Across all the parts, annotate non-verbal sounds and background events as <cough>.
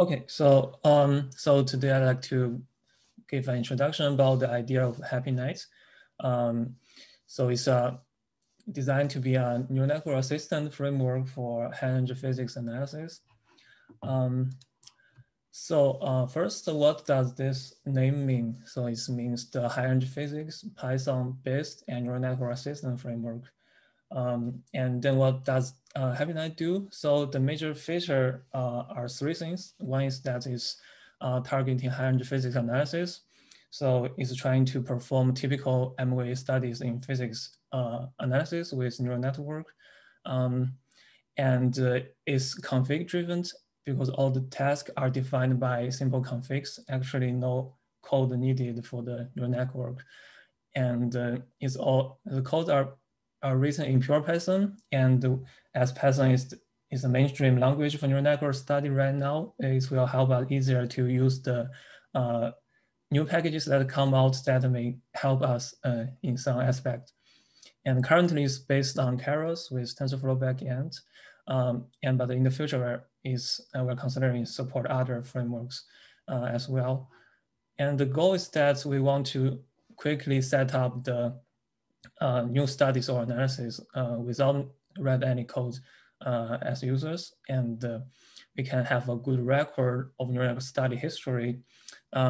Okay, so um, so today I'd like to give an introduction about the idea of Happy Nights. Um, so it's uh, designed to be a neural network assistant framework for high-energy physics analysis. Um, so uh, first, what does this name mean? So it means the high-energy physics Python-based and neural network assistant framework. Um, and then what does uh, Hepynet do? So the major feature uh, are three things. One is that it's uh, targeting high-energy physics analysis. So it's trying to perform typical MVA studies in physics uh, analysis with neural network. Um, and uh, it's config driven because all the tasks are defined by simple configs, actually no code needed for the neural network. And uh, it's all, the codes are uh, written in pure Python. And as Python is, is a mainstream language for neural network study right now, it will help us easier to use the uh, new packages that come out that may help us uh, in some aspect. And currently it's based on Keras with TensorFlow backend. Um, and but in the future is uh, we're considering support other frameworks uh, as well. And the goal is that we want to quickly set up the uh, new studies or analysis uh, without read any code uh, as users. And uh, we can have a good record of neural study history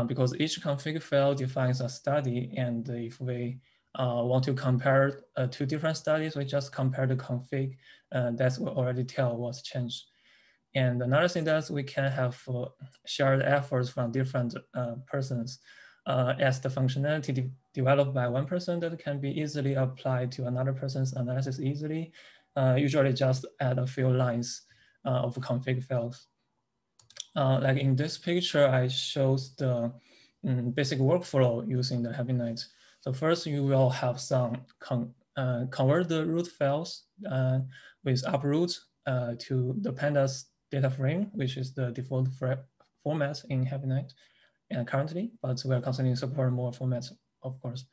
because each config file defines a study. And if we want to compare two different studies, we just compare the config. that's what already tell what's changed. And another thing that we can have uh, shared efforts from different uh, persons uh, as the functionality developed by one person that can be easily applied to another person's analysis easily, uh, usually just add a few lines uh, of config files. Uh, like in this picture, I shows the um, basic workflow using the Hepynet. So first you will have some con convert the root files with uproot to the pandas data frame, which is the default format in Hepynet and currently, but we are constantly support more formats, of course.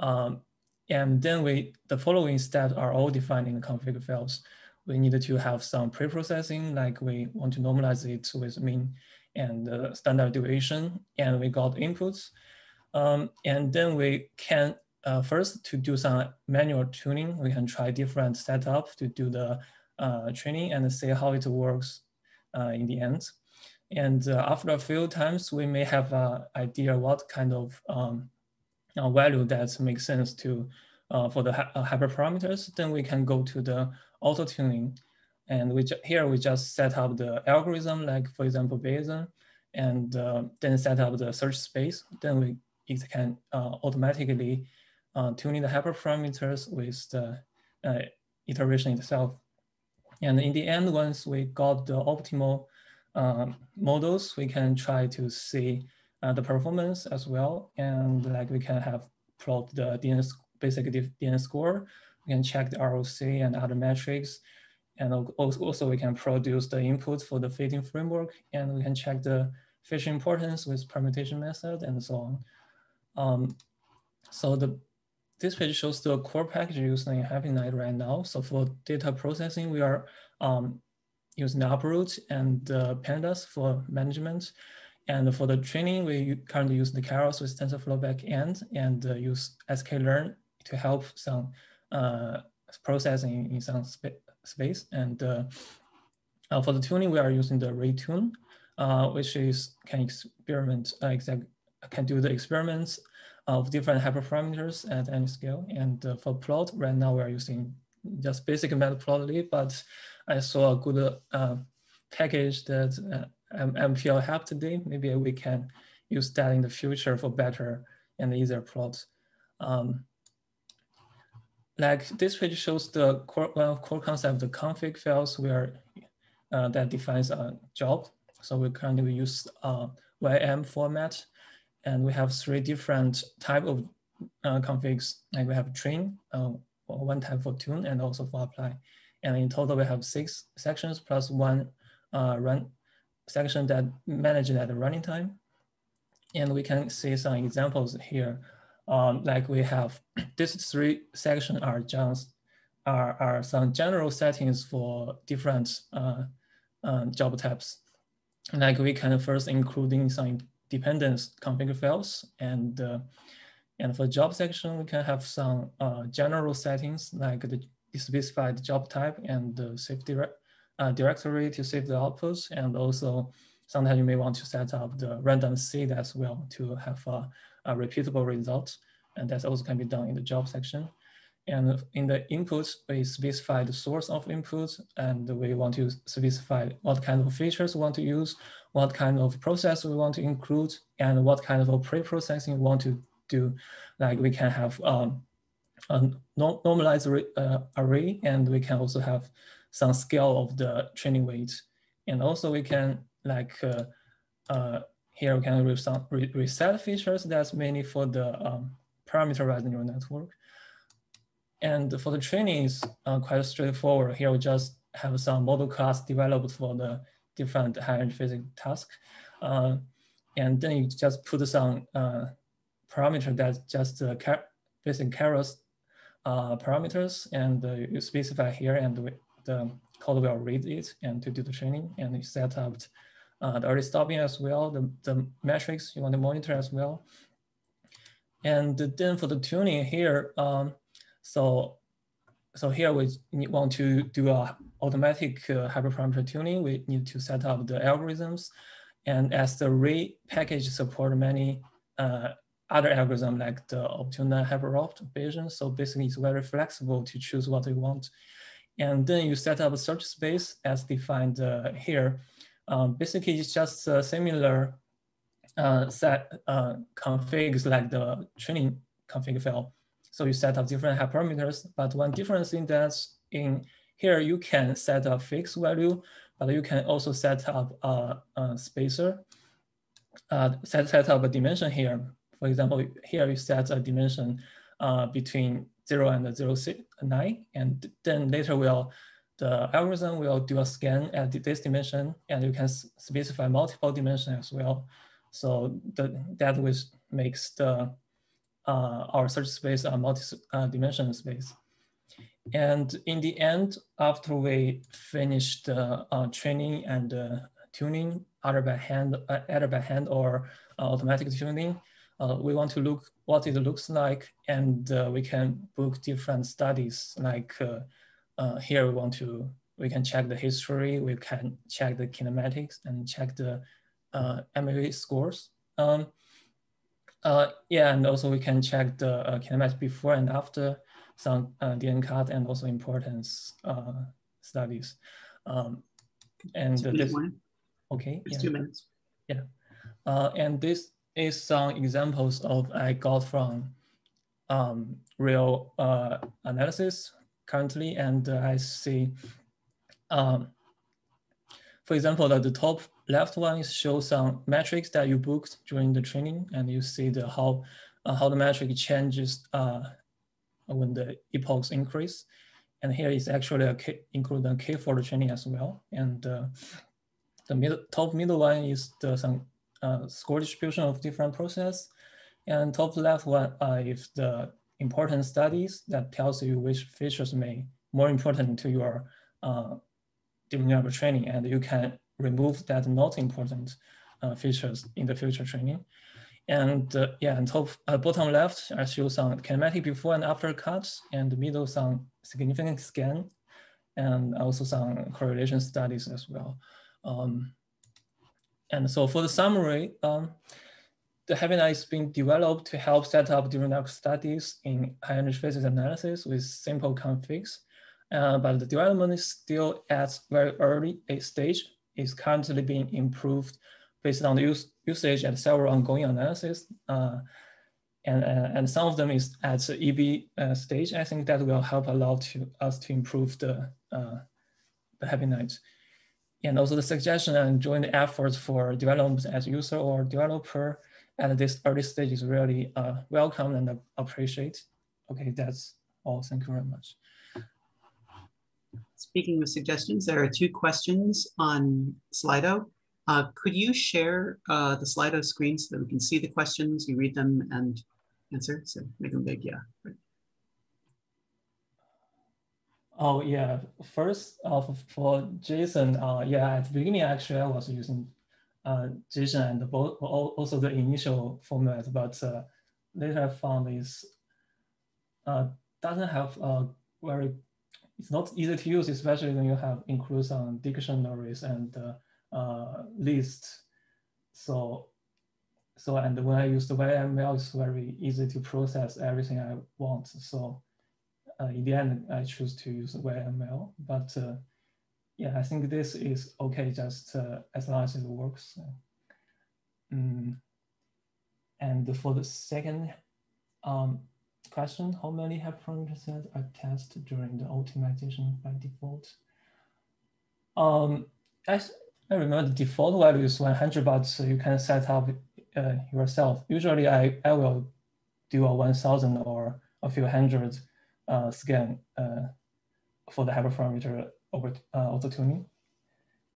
Um, and then we, the following steps are all defined in the config files. We need to have some pre-processing, like we want to normalize it with mean and uh, standard deviation, and we got inputs. Um, and then we can uh, first to do some manual tuning, we can try different setups to do the uh, training and see how it works uh, in the end. And uh, after a few times, we may have an idea what kind of um, uh, value that makes sense to for the hyperparameters. Then we can go to the auto tuning. And we here we just set up the algorithm, like for example, Bayesian, and uh, then set up the search space. Then we it can uh, automatically uh, tuning the hyperparameters with the iteration itself. And in the end, once we got the optimal uh, models, we can try to see uh, the performance as well. And like we can have plot the DNN, basic DNN score. We can check the ROC and other metrics. And also we can produce the input for the fitting framework and we can check the feature importance with permutation method and so on. Um, so the this page shows the core package used in Hepynet right now. So for data processing, we are um, using Uproot and uh, Pandas for management. And for the training, we currently use the Keras with TensorFlow backend and uh, use sklearn to help some uh, processing in some spa space. And uh, uh, for the tuning, we are using the RayTune, uh, which is can experiment, exact, can do the experiments of different hyperparameters at any scale. And uh, for plot, right now we're using just basic matplotlib, but I saw a good uh, package that uh, mplhep today. Maybe we can use that in the future for better and easier plots. Um, like this page shows the core, core concept, of the config files where uh, that defines a job. So we currently use uh, YAML format and we have three different type of uh, configs. Like we have train, uh, one type for tune, and also for apply. And in total, we have six sections plus one uh, run section that manages at the running time. And we can see some examples here. Um, like we have <clears throat> these three sections are just are, are some general settings for different uh, uh, job types. like we can first including some dependence config files and uh, and for job section, we can have some uh, general settings like the specified job type and the direct, uh, directory to save the outputs. And also sometimes you may want to set up the random seed as well to have a, a repeatable result. And that also can be done in the job section. And in the inputs, we specify the source of inputs and we want to specify what kind of features we want to use, what kind of process we want to include, and what kind of pre-processing we want to do. Like we can have um, a normalized uh, array, and we can also have some scale of the training weight. And also we can like, uh, uh, here we can reset features that's mainly for the um, parameterized neural network. And for the training is uh, quite straightforward. Here we just have some model class developed for the different high-energy physics task. Uh, and then you just put some uh, parameter that's just uh, basic Keras uh, parameters, and uh, you specify here, and the code will read it and to do the training, and you set up uh, the early stopping as well, the, the metrics you want to monitor as well. And then for the tuning here, um, so, so here we want to do a automatic uh, hyperparameter tuning. We need to set up the algorithms. And as the Ray package support many uh, other algorithm like the Optuna HyperOpt Bayesian. So basically it's very flexible to choose what you want. And then you set up a search space as defined uh, here. Um, basically it's just a similar uh, set uh, configs like the training config file. So you set up different hyperparameters, but one difference in that in here you can set a fixed value, but you can also set up a, a spacer, uh, set, set up a dimension here. For example, here you set a dimension uh, between zero and zero six, nine, and then later will the algorithm will do a scan at this dimension, and you can specify multiple dimension as well. So the, that which makes the uh, our search space a multi-dimensional uh, space. And in the end, after we finish the uh, training and uh, tuning, either by hand, uh, either by hand or uh, automatic tuning, we want to look what it looks like, and we can book different studies. Like here, we want to we can check the history, we can check the kinematics, and check the uh, MAV scores. Um, uh, yeah, and also we can check the uh, kinematic before and after some uh, DNN cut and also importance uh, studies. Um, and this, one okay, it's yeah. two minutes. Yeah, uh, and this is some examples of I got from um, real uh, analysis currently, and uh, I see, um, for example, that the top left one is show some metrics that you booked during the training, and you see the how uh, how the metric changes uh, when the epochs increase. And here is actually a K, include a K for the training as well. And uh, the middle, top middle one is the some uh, score distribution of different process. And top left one uh, is the important studies that tells you which features may more important to your uh, deep neural training. And you can remove that not important uh, features in the future training. And uh, yeah, and top uh, bottom left, I show some kinematic before and after cuts, and middle some significant scan, and also some correlation studies as well. Um, and so for the summary, um, the Hepynet is being developed to help set up network studies in high energy physics analysis with simple configs. Uh, but the development is still at very early stage is currently being improved based on the use, usage and several ongoing analysis. Uh, and, uh, and some of them is at the EB uh, stage. I think that will help a lot to us to improve the, uh, the Hepynet. And also the suggestion and joint efforts for development as user or developer at this early stage is really uh, welcome and appreciate. Okay, that's all. Thank you very much. Speaking of suggestions, there are two questions on Slido. Uh, could you share uh, the Slido screen so that we can see the questions, you read them and answer? So make them big, yeah. Oh yeah, first uh, for JSON, uh, yeah, at the beginning actually I was using uh, JSON and both, also the initial format, but uh, later I found is uh, doesn't have a very, it's not easy to use, especially when you have includes on dictionaries and uh, uh, lists. So, so and when I use the YAML, it's very easy to process everything I want. So in the end, I choose to use YAML, but uh, yeah, I think this is okay just uh, as long as it works. Mm. And for the second um, question, how many hyperparameters are tested during the optimization by default? Um, I, I remember the default value is 100, but so you can set up uh, yourself. Usually I, I will do a 1000 or a few hundred uh, scan uh, for the hyperparameter over uh, auto tuning.